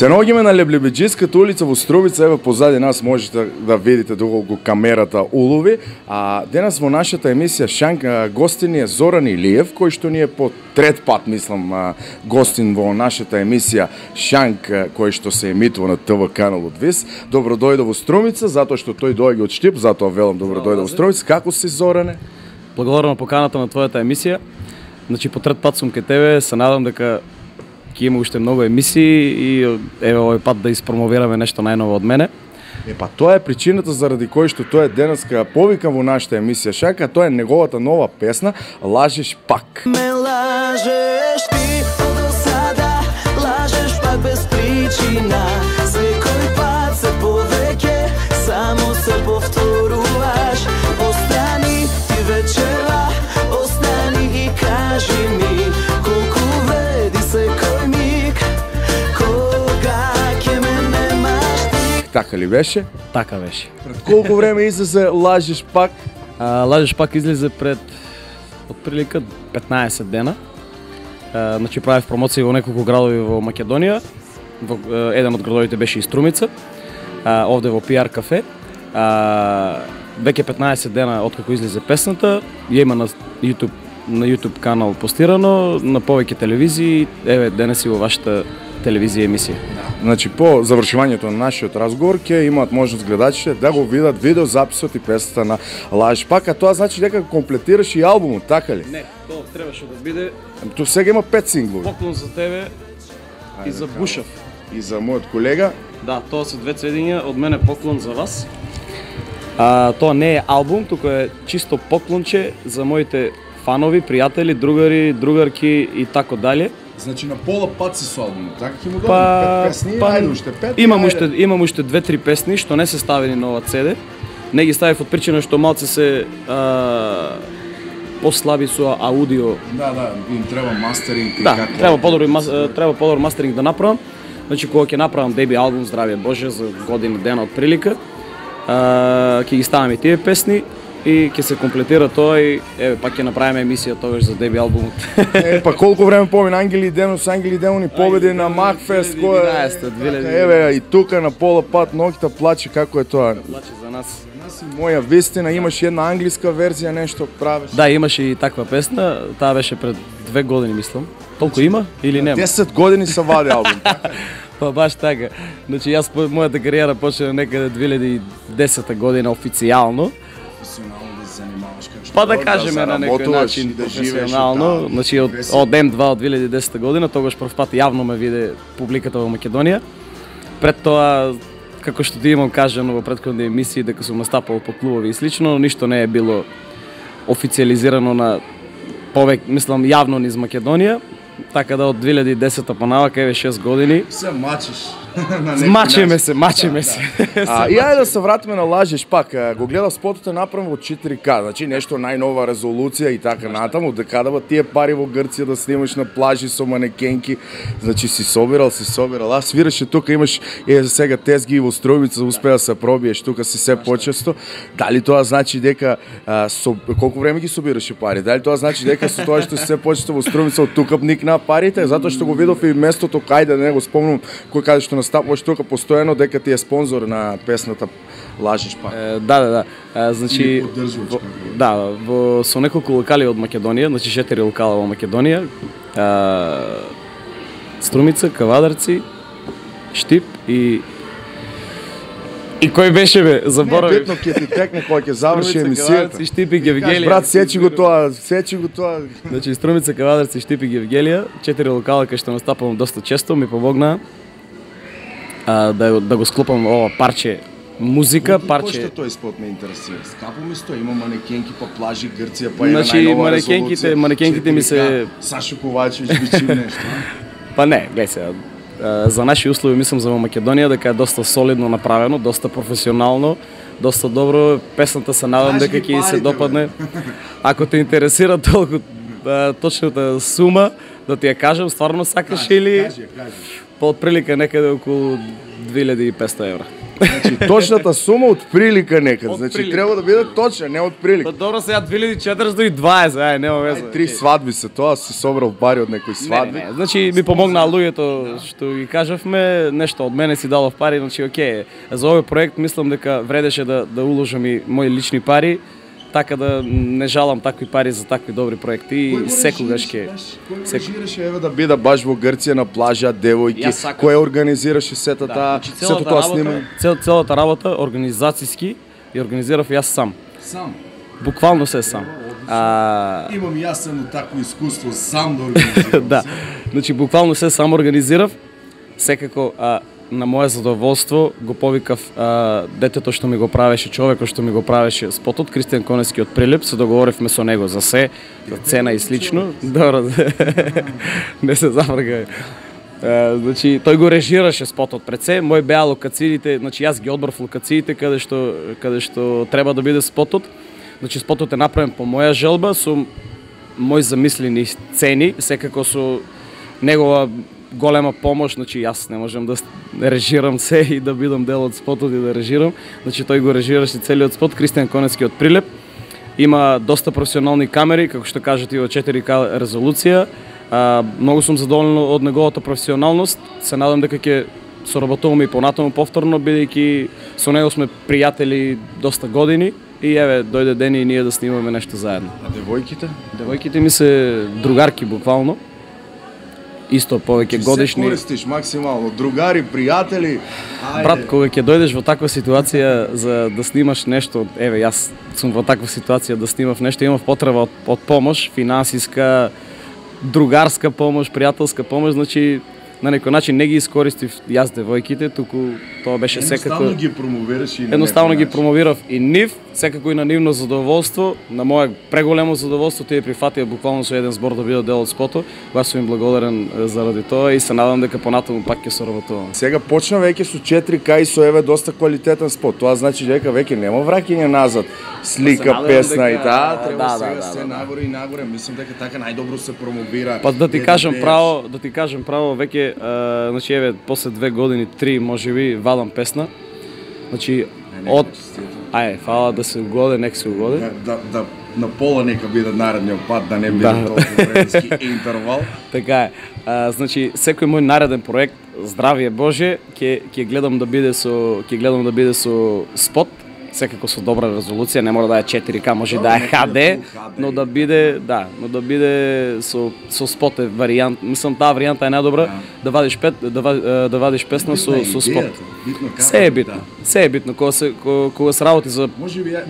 Се наоѓаме на Леблебеджиската улица во Струмица, еве позади нас можете да видите доколку камерата улови, а денес во нашата емисија Шанк гостин е Зоран Илиев, кој што ни е по трет пат, мислам, гостин во нашата емисија Шанк, кој што се емитува на ТВ каналот ВИС. Добро дојде во Струмица, затоа што тој доаѓа од Штип, затоа велам добро дојде во Струмица. Како си Зоране? Благодарам на поканата на твојата емисија. Значи по трет пат сум кај тебе, се надам дека ќе има уште многу емисии и еве овој пат да испромовираме нешто најново од мене. Е па тоа е причината заради кој што тоа е денеска повикам во нашата емисија Шака, тоа е неговата нова песна Лажеш пак. Ме лажеш ти Така ли беше? Така беше. Пред колку време излезе Лажеш пак? А, Лажеш пак излезе пред отприлика 15 дена. А, значи правев промоции во неколку градови во Македонија. Во, еден од градовите беше и Струмица. А, овде во PR кафе. А, веќе 15 дена откако излезе песната, ја има на YouTube на YouTube канал постирано, на повеќе телевизии, еве денес и во вашата телевизија емисија. Значи по завршувањето на нашиот разговор ќе имаат можност гледачите да го видат видео записот и песната на Лажеш пак, а тоа значи дека комплетираш и албумот, така ли? Не, тоа требаше да биде Ту сега има пет синглови. поклон за тебе и за Бушев. И за мојот колега, Да, тоа се две цведиња, од мене поклон за вас. А, тоа не е албум, туку е чисто поклонче за моите фанови, пријатели, другари, другарки и тако дале. Значи на пола пат си со албумот, така ќе му Па, пет песни, па ајде уште пет. имам уште имам уште две-три песни што не се ставени на ова CD. Не ги ставив од причина што малце се а, послаби со аудио Да, да, им треба мастеринг и Да, како. треба подобро мас- треба подобро мастеринг да направам. Значи кога ќе направам деби албум Здравје Боже за година дена од прилика, а, ќе ги ставам и тие песни и ќе се комплетира тоа и еве пак ќе направиме емисија тогаш за деби албумот. Е, па колку време помина Ангели и Денос, Ангели и Демони победи на Макфест, кој 2011, 2011. Еве и тука на пола пат ноќта плаче како е тоа. Значи за нас. Нас и моја вистина имаш една англиска верзија нешто правиш. Да, имаше и таква песна, таа беше пред две години мислам. Толку има или нема? 10 години се вади албум. Па баш така. Значи јас мојата кариера почна некаде 2010 година официјално. Па да кажеме на некој начин да живееш професионално, значи од, од М2 од 2010 година, тогаш прв пат јавно ме виде публиката во Македонија. Пред тоа, како што ти имам кажано во претходни емисии, дека сум настапал по клубови и слично, но ништо не е било официализирано на повек, мислам, јавно низ Македонија. Така да од 2010 па навака еве 6 години. Се мачиш. Мачеме се, мачеме се. А, и ајде да се вратиме на Лажеш пак. Го гледав спотот е направен во 4К, значи нешто најнова резолуција и така натаму. Декадава тие пари во Грција да снимаш на плажи со манекенки. Значи си собирал, си собирал. А свираше тука имаш е сега тезги во Стројбица успеа да се пробиеш тука си се почесто. Дали тоа значи дека а, со, колку време ги собираше пари? Дали тоа значи дека со тоа што си се почесто во Стројбица од тука никна парите? Затоа што го видов и местото кај да не го спомнам кој каде што настапуваш тука постојано дека ти е спонзор на песната Лажеш пак. Е, Да, да, да. Е, Значи, во, е. да, во, со неколку локали од Македонија, значи четири локала во Македонија, а, Струмица, Кавадарци, Штип и И кој беше бе? Не, Заборавив. битно ќе ти текне кога ќе заврши Струмица, емисијата. Кавадарци, Штип и Кажеш, Гевгелија. брат, сечи го тоа, сечи го тоа. Значи Струмица, Кавадарци, Штип и Гевгелија, четири локала кај што настапувам доста често, ми помогна а, да, да го склопам ова парче музика, парче... Кошто тој спот ме интересира. Скапо ми стои, има манекенки па плажи Грција, па една Значи, најнова манекенките- манекенките ми се- 4K, Сашо Ковачевич бичи нешто. Па не, гледај се, за наши услови мислам за Македонија дека е доста солидно направено, доста професионално, доста добро. Песната се надам Кажи дека ќе се допадне. Ако те интересира толку точната сума, да ти ја кажам, стварно сакаш или Кажи, ја, кажи. по отприлика некаде околу 2500 евра. Значи, точната сума од прилика некад. Од Значи, прилика. треба да биде точна, не од прилика. Па добро сега 2420, ај, нема веза. Ај, три свадби се тоа, си собрал пари од некои свадби. Не, не, не. Значи ми помогнаа луѓето што ги кажавме, нешто од мене си дадов пари, значи окей. За овој проект мислам дека вредеше да да уложам и мои лични пари, така да не жалам такви пари за такви добри проекти и секогаш ќе Кој режираше еве да биде баш во Грција на плажа, девојки, кој организираше сето таа, значи, сето тоа снимање? цел, целата работа организацијски и организирав јас сам. Сам. Буквално се сам. А, Имам јас едно такво искуство сам да организирам. да. Значи буквално се сам организирав. Секако а, на мое задоволство го повикав а, детето што ми го правеше, човекот што ми го правеше спотот, Кристијан Конески од Прилеп, се договоривме со него за се, за цена и слично. Добро, не се завргај. Значи тој го режираше спотот пред се, мој беа локациите, значи јас ги одбрав локациите каде што каде што треба да биде спотот. Значи спотот е направен по моја желба со мои замислени сцени секако со негова голема помош, значи јас не можам да режирам се и да бидам дел од спотот и да режирам. Значи тој го режираше целиот спот, Кристијан Конецки од Прилеп. Има доста професионални камери, како што кажете и во 4К резолуција. А, многу сум задоволен од неговата професионалност. Се надам дека ќе соработуваме и понатаму повторно, бидејќи со него сме пријатели доста години и еве дојде ден и ние да снимаме нешто заедно. А девојките? Девојките ми се другарки буквално. Исто повеќе Се годишни. користиш максимално. Другари, пријатели. Ајде. Брат, кога ќе дојдеш во таква ситуација за да снимаш нешто, еве јас сум во таква ситуација да снимав нешто, имав потреба од, од помош, финансиска, другарска помош, пријателска помош, значи на некој начин не ги искористив јас девојките, туку тоа беше секако Едноставно ги промовираш и Едноставно ги промовирав и нив, секако и на нивно задоволство, на моје преголемо задоволство, тие прифатија буквално со еден збор да бидат дел од спото. Баш сум им благодарен заради тоа и се надам дека понатаму пак ќе соработуваме. Сега почна веќе со 4К и со еве доста квалитетен спот. Тоа значи дека веќе нема враќање назад. Слика, песна дека- и таа, треба да, сега да, се да, да. нагоре и нагоре. Мислам дека така најдобро се промовира. Па да ти кажам право, да ти кажам право, веќе значи еве после две години, три можеби вадам песна. Значи од ај, фала да се угоде, нек се угоде. Да, да, да на пола нека биде наредниот пат, да не биде Да. толку временски интервал. Така е. А, значи секој мој нареден проект, здравие Боже, ќе ќе гледам да биде со ќе гледам да биде со спот, секако со добра резолуција, не мора да е 4К, може да е да HD, но да и биде, да, но да биде со со спот е варијант. Мислам таа варијанта е најдобра да вадиш пет да, да вадиш песна со со спот. Се е да. битно. Се е битно кога се кога, се работи за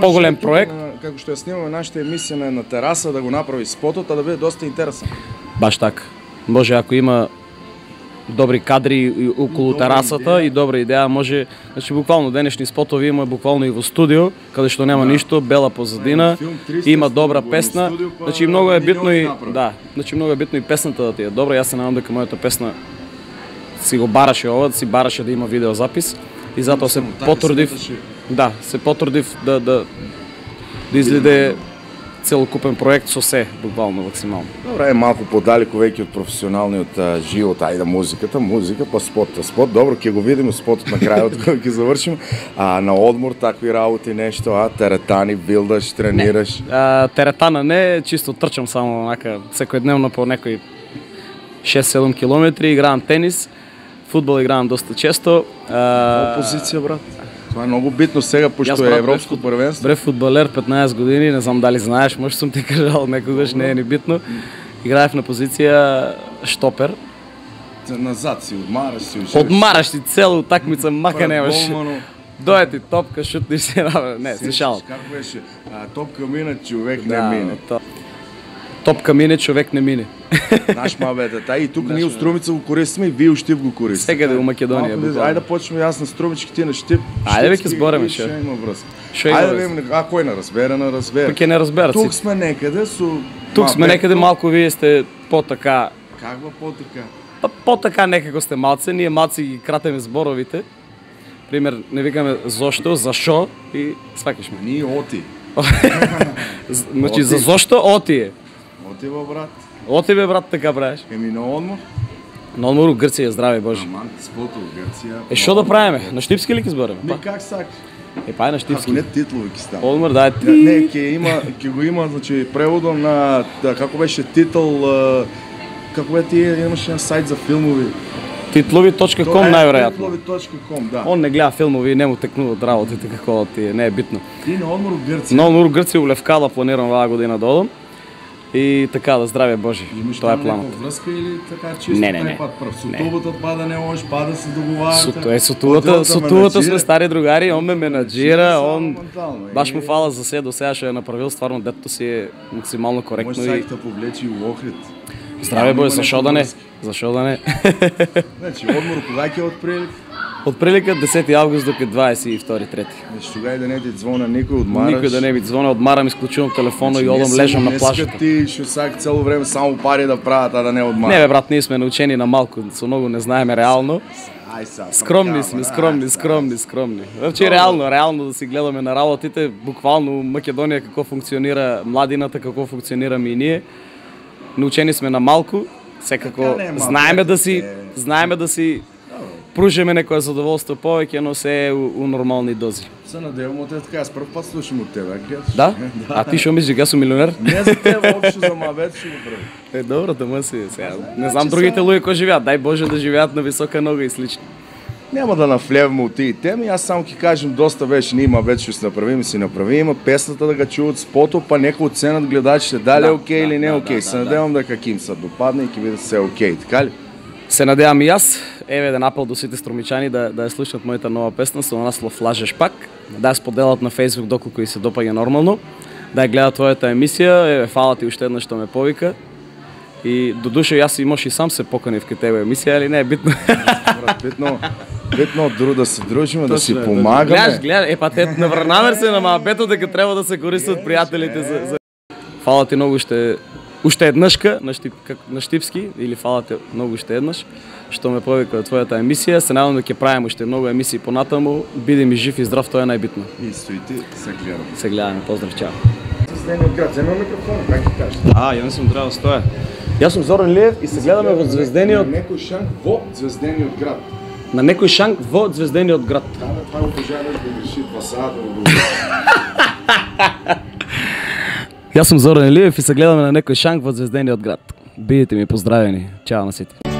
Поголем проект. како што ја снимаме нашата емисија на, на тераса да го направи спотот, а да биде доста интересен. Баш така. Може ако има добри кадри и околу Добра терасата идеја. и добра идеја, може, значи буквално денешни спотови има буквално и во студио, каде што нема Да. ништо, бела позадина, 300 има добра песна. студио, па Значи многу е битно и направи. да, значи многу е битно и песната да ти е добра. Јас се надам дека мојата песна си го бараше ова, си бараше да има видеозапис и затоа се така потрудив да, се потрудив да да да излезе целокупен проект со се, буквално максимално. Добре, е малку подалеку веќе од професионалниот а, живот, ајде музиката, музика, па спот, спот, добро, ќе го видиме спотот на крајот кога ќе завршиме. А на одмор такви работи нешто, а теретани, билдаш, тренираш. А, теретана не, чисто трчам само онака секојдневно по некои 6-7 километри, играам тенис, фудбал играам доста често. А, Опозиција, брат. Тоа е многу битно сега, пошто е европско првенство. Бре фудбалер 15 години, не знам дали знаеш, може сум ти кажал некогаш, не е ни битно. Играев на позиција штопер. Назад си, одмараш си. Одмараш ти целу такмица, мака немаш. Дојде ти топка, шутниш се. Не, се шалам. Како беше? А, топка мине, човек Да, не мине. то- Топка мине, човек не мине. Знаеш ма бе, та и тук ние у Струмица го користиме и вие у Штип го користите. Секаде у Македонија, да-. Ајде да почнеме јас на Струмички, ти на Штип. Ајде, бе, ќе Штипски збореме, и шо. Што има врска. Ајде да видиме, а кој не разбере, не разбере. Па ќе не разберат Тук сме некаде со Тук сме некаде малку вие сте потака Каква потека? па потака некако сте малце, ние малци ги кратеме зборовите. Пример, не викаме зошто, за шо и свакаш ме. Ние оти. Значи за зошто оти е. Оти во брат. Оти бе брат така правиш. Еми на одмор. На одмор у Грција, здраве Боже. Аман, спото, Грција. Е, што да правиме? На Штипски ли ќе збориме? Не, как сак? Е, па е на Ако Штипски. не титлови ќе става. Одмор, да, Не, не, ќе има, ќе го има, значи преводом на да, како беше титул а, како бе ти имаше на сайт за филмови. Титлови.com најверојатно. Титлови.com, да. Он не гледа филмови, не му текнуваат работите како ти е, не е битно. И на одмор у Грција. Но Нур Грција у Левкала планирам оваа година да одам. И така да здраве Боже. Имаш Тоа е планот. некоја врска или така чисто Не, не, не. пат прв? Не. тубата па да не можеш, па да се договарате. Тоа е со тувата, со тувата сме стари другари, он ме менаџира, он баш му фала за се до сега што е направил, стварно детето си е максимално коректно Може и да повлечи у Охрид. здраве Боже, зашо да не? Зашо да не? Значи, одмор кога ќе отприлик? Од прилика 10 август до 22 трети. Значи, и да не ти звона никој одмараш. Никој да не ми звони, одмарам, исклучувам телефонот и одам лежам на плажата. Значи, Ти што сак цело време само пари да прават, а да не одмараш. Не бе брат, ние сме научени на малку, со многу не знаеме реално. Ај са. Скромни сме, скромни, скромни, скромни. Значи реално, реално да си гледаме на работите, буквално Македонија како функционира младината, како функционираме и ние. Научени сме на малку, секако Така малку, знаеме да си, знаеме да си пружиме некое задоволство повеќе, но се е у, у нормални дози. Се надевам од така, јас прв пат слушам од тебе, гледаш? Да? А ти што мислиш, дека сум милионер? Не за тебе, општо за мавет што го прави. Е, добро, да си сега. Не знам другите луѓе кои живеат, дај Боже да живеат на висока нога и слично. Нема да навлеваме у тие теми, јас само ќе кажем доста беше нима вече што се направиме, си направиме, песната да га чуат спото, па нека оценат гледачите дали Да, е окей да, или не е да, окей. да, Се да, надевам дека ќе им се допадне и ќе биде се окей, така ли? Се надевам и јас, еве еден апел до сите струмичани да, да ја слушнат мојата нова песна со наслов Лажеш пак, да ја споделат на Facebook доколку и се допаѓа нормално, да ја гледат твојата емисија, еве фала ти уште еднаш што ме повика. И до душа јас и може и сам се поканив кај тебе емисија, али не е битно. Битно, битно друг да се дружиме, да си Точно е, помагаме. Гледаш, гледаш, е па те наврнамер се на мабето дека треба да се користат пријателите за, за... Фала ти многу уште уште еднашка на штип как, на штипски или фала ти многу уште еднаш што ме повика од твојата емисија. Се надевам дека ќе правиме уште многу емисии понатаму. Биди ми жив и здрав, тоа е најбитно. Исто и ти, се гледам. Се гледаме, поздрав, чао. Звездени од град, земам микрофон, как ти кажеш? А, ја сум да стоја. Јас сум Зоран Лиев и се гледаме во Звездениот На некој шанк во Звездениот град. на некој шанк во Звездениот град. Да, бе, па го пожелаш да реши два сата, да го Јас сум Зоран Илиев и се гледаме на некој шанк во Звездениот град. Бидете ми поздравени. Чао на сите.